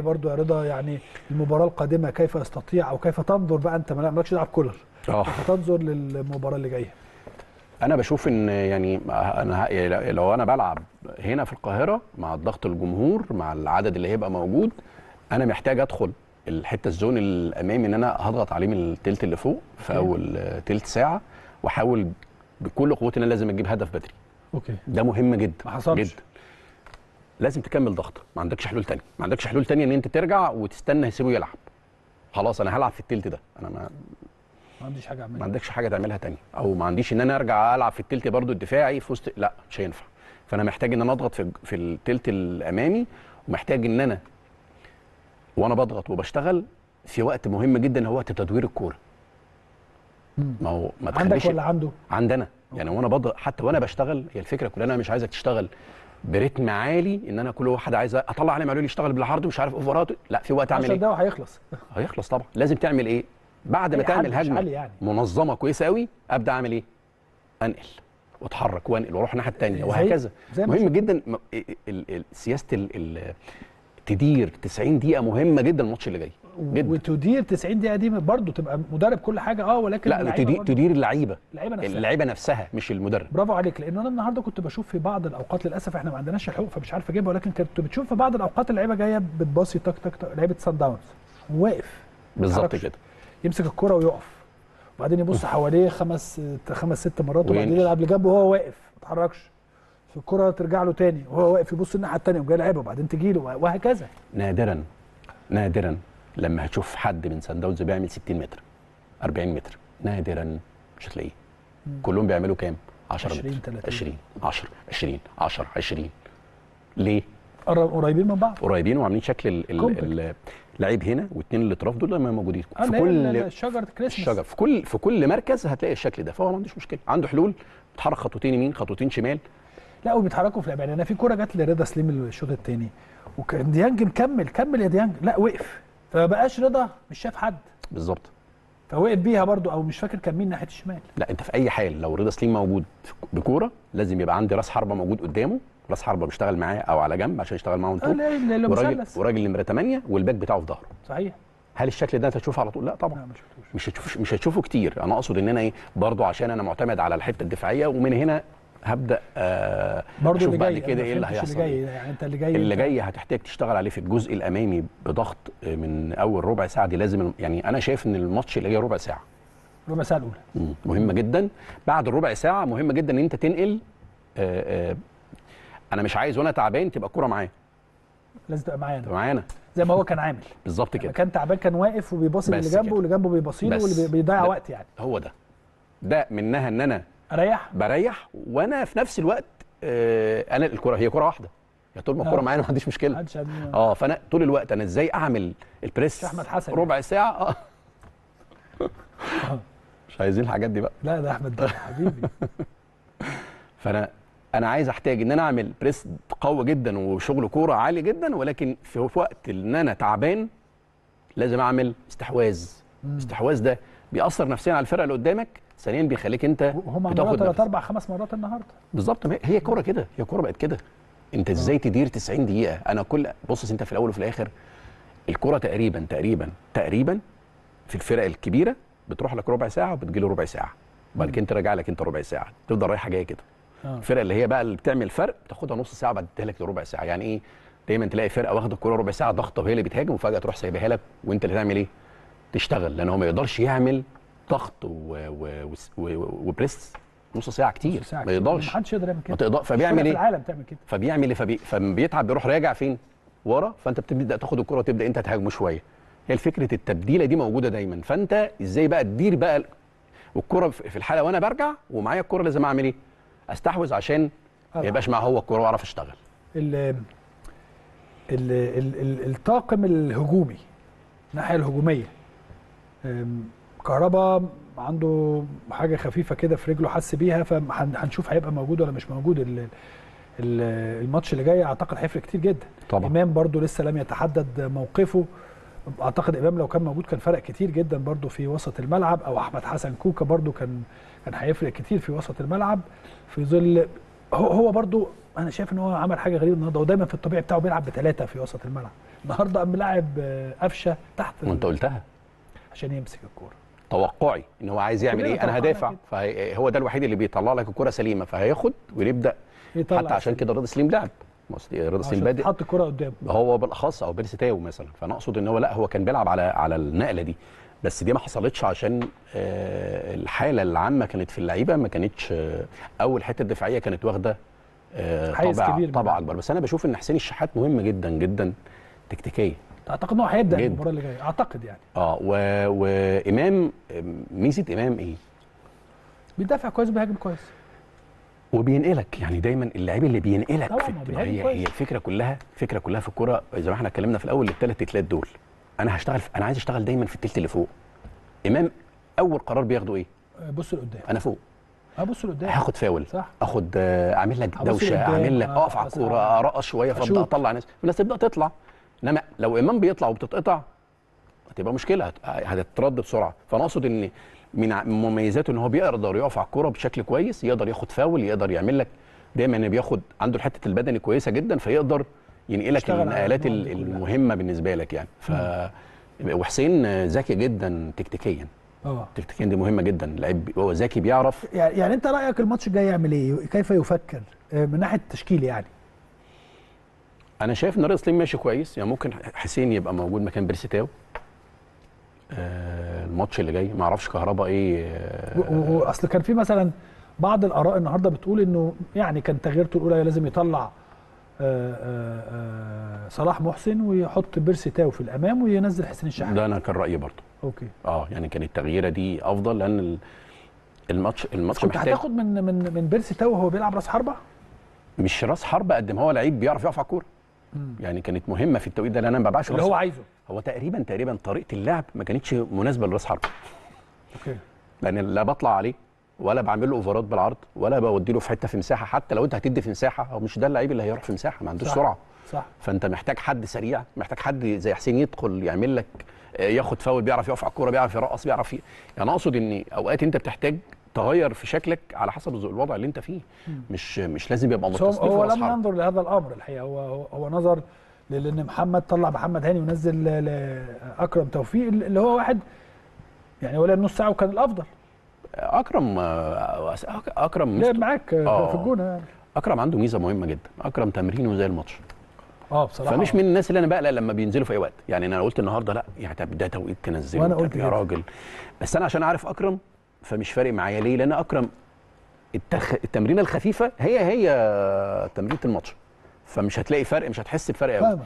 برضو يا رضا يعني المباراة القادمة كيف يستطيع أو كيف تنظر بقى؟ أنت مالكش دعوة بكولر. آه. كيف تنظر للمباراة اللي جاية؟ أنا بشوف إن يعني أنا ه- لو أنا بلعب هنا في القاهرة مع ضغط الجمهور مع العدد اللي هيبقى موجود أنا محتاج أدخل الحتة الزون الأمامي إن أنا هضغط عليه من التلت اللي فوق في. أول تلت ساعة وأحاول بكل قوتي إن أنا لازم أجيب هدف بدري. أوكي. ده مهم جدا ما حصلش. جدا. لازم تكمل ضغط. ما عندكش حلول تانية. ما عندكش حلول تانية إن أنت ترجع وتستنى يسيبه يلعب. خلاص أنا هلعب في التلت ده. أنا ما, ما عنديش حاجة ما اعملها عندكش حاجة تعملها تانية. أو ما عنديش إن أنا أرجع ألعب في التلت برضو الدفاعي في وسط. لا مش هينفع. فأنا محتاج إن أنا أضغط في في التلت الأمامي ومحتاج إن أنا وأنا بضغط وبشتغل في وقت مهم جدا هو وقت تدوير الكورة. ما هو ما عندك تخليش ولا عنده؟ عندنا. يعني وأنا بضغط حتى وأنا بشتغل هي الفكرة كلها أنا مش عايزك تشتغل. برتم عالي إن أنا كل واحد عايز أطلع عليه معلول يشتغل بالعرض ومش عارف أوفرات. لا في وقت أعمل 10 إيه؟ دقايق وهيخلص هيخلص طبعا. لازم تعمل إيه؟ بعد ما تعمل مش هجمة يعني. منظمة كويسة قوي أبدأ أعمل إيه؟ أنقل وأتحرك وأنقل وأروح الناحية الثانية وهكذا. زي مهم. جدا سياسة تدير 90 دقيقة مهمة جدا الماتش اللي جاي. جدا. وتدير 90 دقيقة دي برضو تبقى مدرب كل حاجة. آه ولكن لا تدير, تدير اللعيبة. اللعيبة نفسها. اللعيبة نفسها مش المدرب. برافو عليك. لأن أنا النهارده كنت بشوف في بعض الأوقات للأسف إحنا ما عندناش الحقوق فمش عارف أجيبها ولكن كنت بتشوف في بعض الأوقات اللعيبة جاية بتباصي تك تك تك لعيبة سان داونز واقف. بالظبط. كده. يمسك الكرة ويقف. وبعدين يبص حواليه خمس خمس ست مرات وبعدين. يلعب لجنبه وهو واقف. ما يتحركش. في الكرة ترجع له تاني. وهو واقف يبص الناحية التانية وجاي لعبها وبعدين تجي له وهكذا. نادرا. نادرا. لما هتشوف حد من سان داونز بيعمل 60 متر 40 متر نادرا مش هتلاقيه. كلهم بيعملوا كام؟ 10 20 متر 30. 20 10 20 10 20 ليه؟ قريبين من بعض. قريبين وعاملين شكل ال- ال- Compact. ال- اللعيب هنا واثنين الاطراف دول لما موجودين. آه في كل شجرة كريسماس الشجر في كل في كل مركز هتلاقي الشكل ده فهو ما عندوش مشكلة. عنده حلول بيتحرك خطوتين يمين خطوتين شمال. لا وبيتحركوا في لعب. يعني أنا في كوره جت لرضا سليم الشوط الثاني وكان ديانج مكمل كمل يا ديانج. لا وقف. فما بقاش رضا مش شاف حد. بالظبط. فوقف بيها برضو أو مش فاكر كان مين ناحية الشمال. لا أنت في أي حال لو رضا سليم موجود بكورة لازم يبقى عندي راس حربة موجود قدامه. راس حربة بيشتغل معاه أو على جنب عشان يشتغل آه لا لا لا وراجل وراجل نمرة 8 والباك بتاعه في ظهره. صحيح. هل الشكل ده أنت هتشوفه على طول؟ لا طبعا. لا مش هتشوف مش هتشوفه كتير. أنا أقصد إن أنا إيه برضو عشان أنا معتمد على الحتة الدفاعية ومن هنا هبدأ آه برضو أشوف اللي بعد كده إيه اللي هيحصل اللي جاي. يعني أنت اللي جاي اللي جاي هتحتاج تشتغل عليه في الجزء الأمامي بضغط من أول ربع ساعة. دي لازم يعني أنا شايف إن الماتش اللي جاي ربع ساعة. ربع ساعة الأولى. مهمة جدا. بعد الربع ساعة مهمة جدا إن أنت تنقل آه آه أنا مش عايز وأنا تعبان تبقى الكوره معايا. لازم تبقى معانا معانا زي ما هو كان عامل. بالظبط كده. كان تعبان كان واقف وبيباصي بس للي جنبه. واللي جنبه بيباصي له. واللي بي- بيضيع وقت يعني. هو ده. ده منها إن أنا أريح؟ بريح. وأنا في نفس الوقت آه أنا الكرة هي كرة واحدة. يا طول ما الكرة آه. معايا ما عنديش مشكلة. آه فأنا طول الوقت أنا إزاي أعمل البريس مش أحمد حسن ربع ساعة؟ آه. مش عايزين الحاجات دي بقى. لا ده أحمد ده حبيبي. فأنا أنا عايز أحتاج إن أنا أعمل بريس قوي جدا وشغل كورة عالي جدا ولكن في في وقت إن أنا تعبان لازم أعمل استحواذ. الاستحواذ ده بيأثر نفسيا على الفرقة اللي قدامك ثانيا بيخليك أنت وهم عملوها ثلاث. أربع خمس مرات النهارده. بالظبط. هي كورة كده. هي كورة بقت كده. أنت إزاي تدير 90 دقيقة؟ أنا كل بص أنت في الأول وفي الآخر الكورة تقريبا تقريبا تقريبا في الفرق الكبيرة بتروح لك ربع ساعة وبتجي له ربع ساعة. بعد كده ترجع لك أنت ربع ساعة. تفضل رايحه جاية كده. آه. الفرق اللي هي بقى اللي بتعمل فرق بتاخدها نص ساعة بعد لك لربع ساعة. يعني إيه؟ دايما تلاقي فرقة واخدة الكورة ربع ساعة ضغطة وهي اللي بتهاجم وفجأة تروح سايبها لك وأنت اللي تعمل إيه؟ تشتغل. لأن هو ما يقدرش يعمل ضغط. وبريس نص ساعة كتير. نص ساعة ما يقدرش. محدش يقدر يعمل ما كده تقدر مش فبيعمل إيه؟ العالم تعمل كده. فبيعمل إيه؟ فبي... فبيتعب بيروح راجع فين؟ ورا فأنت بتبدأ تاخد الكرة وتبدأ أنت تهاجمه شوية. هي فكره التبديلة دي موجودة دايما. فأنت إزاي بقى تدير بقى ال- والكره في الحالة وأنا برجع ومعايا الكرة لازم أعمل إيه؟ أستحوذ عشان ما. يبقاش معاه هو الكرة وأعرف أشتغل. ال ال ال ال الطاقم الهجومي الناحية الهجومية كهربا عنده حاجة خفيفة كده في رجله حس بيها فهنشوف هيبقى موجود ولا مش موجود. ال- ال- الماتش اللي جاي أعتقد هيفرق كتير جدا. طبعا. إمام برضو لسه لم يتحدد موقفه. أعتقد إمام لو كان موجود كان فرق كتير جدا برضو في وسط الملعب. أو أحمد حسن كوكا برضو كان كان هيفرق كتير في وسط الملعب. في ظل هو هو برضو أنا شايف إن هو عمل حاجة غريبة النهارده. هو دايما في الطبيعي بتاعه بيلعب بثلاثه في وسط الملعب. النهارده قام لاعب قفشة تحت وأنت قلتها. عشان يمسك الكورة. توقعي إن هو عايز يعمل إيه؟ أنا هدافع. فهو ده الوحيد اللي بيطلع لك الكرة سليمة فهياخد ويبدأ. حتى عشان كده رضا سليم لعب. رضا سليم بادئ. حط الكوره قدامه. هو بالأخص أو بيرسي تاو مثلا. فانا اقصد إن هو لأ هو كان بيلعب على على النقلة دي. بس دي ما حصلتش عشان آه، الحالة العامة كانت في اللعيبة ما كانتش آه، أول حتة دفاعية كانت واخدة آه، طابع ده. أكبر. بس أنا بشوف إن حسين الشحات مهم جدا جدا تكتيكيا. أعتقد إن هو هيبدأ. المباراة اللي جاية. أعتقد يعني. آه و... وإمام ميزة إمام إيه؟ بيدافع كويس بيهاجم كويس. وبينقلك. يعني دايما اللعيب اللي بينقلك طبعاً، في هي كويس. هي الفكرة كلها الفكرة كلها في الكورة. زي ما إحنا اتكلمنا في الأول الثلاث تتلات دول. أنا هشتغل في أنا عايز أشتغل دايما في التلت اللي فوق. إمام أول قرار بياخده إيه؟ آه، بص لقدام. أنا فوق. آه بص لقدام. هاخد فاول. صح. آخد آه، اعمل لك أبص دوشة اعمل لك آه، أقف على الكورة آه. أرقص شوية فابدا. أطلع ناس. الناس تبدأ تطلع. إنما لو إمام بيطلع وبتتقطع هتبقى مشكلة هت- هتترد بسرعة فأنا أقصد إن من مميزاته إن هو بيقدر يقف على الكورة بشكل كويس يقدر ياخد فاول يقدر يعمل لك دايما بياخد عنده الحتة البدني كويسة جدا فيقدر ينقلك النقلات. المهمة بالنسبة لك يعني. ف وحسين ذكي جدا تكتيكيا. آه. تكتيكيا دي مهمة جدا لعيب هو ذكي بيعرف. يعني يعني أنت رأيك الماتش الجاي يعمل إيه؟ كيف يفكر؟ آه، من ناحية التشكيل يعني. أنا شايف إن رضا سليم ماشي كويس. يعني ممكن حسين يبقى موجود مكان بيرسي تاو آه الماتش اللي جاي. ما أعرفش كهربا إيه آه واصل كان في مثلا بعض الآراء النهارده بتقول إنه يعني كان تغييرته الأولى لازم يطلع آه، آه، آه، صلاح محسن ويحط بيرسي تاو في الأمام وينزل حسين الشحات. ده أنا كان رأيي برضه. okay. آه يعني كانت التغييرة دي أفضل لأن ال- الماتش الماتش كنت محتاج هتاخد من من من بيرسي تاو وهو بيلعب راس حربة؟ مش راس حرب قد ما هو لعيب بيعرف يقف على الكورة. يعني كانت مهمة في التوقيت ده لأن أنا ما ببقاش اللي هو عايزه. هو تقريبا تقريبا طريقة اللعب ما كانتش مناسبة لراس حرب okay. لأن لا بطلع عليه ولا بعمل له أوفرات بالعرض ولا بودي له في حتة في مساحة حتى لو أنت هتدي في مساحة هو مش ده اللعيب اللي هيروح في مساحة ما عندوش صح. سرعة. صح. فأنت محتاج حد سريع محتاج حد زي حسين يدخل يعمل لك آه، ياخد فاول بيعرف يقف على الكورة بيعرف يرقص بيعرف ي... يعني أقصد إن أوقات أنت بتحتاج تغير في شكلك على حسب الوضع اللي انت فيه. مش مش لازم يبقى بس هو لم ينظر لهذا الأمر الحقيقة. هو هو, نظر لأن محمد طلع محمد هاني ونزل أكرم توفيق اللي هو واحد يعني ولا نص ساعة وكان الأفضل. أكرم آه، أكرم لعب مست- معاك آه. في الجونه يعني. أكرم عنده ميزة مهمة جدا. أكرم تمرينه زي الماتش. آه بصراحة. فمش من الناس اللي أنا بقلق لما بينزلوا في أي وقت. يعني أنا قلت النهارده لا يعني ده توقيت تنزله. يا. راجل. بس أنا عشان عارف أكرم فمش فارق معايا. ليه؟ لأن أكرم التخ... التمرينة الخفيفة هي هي تمرينة الماتش. فمش هتلاقي فرق مش هتحس بفرق قوي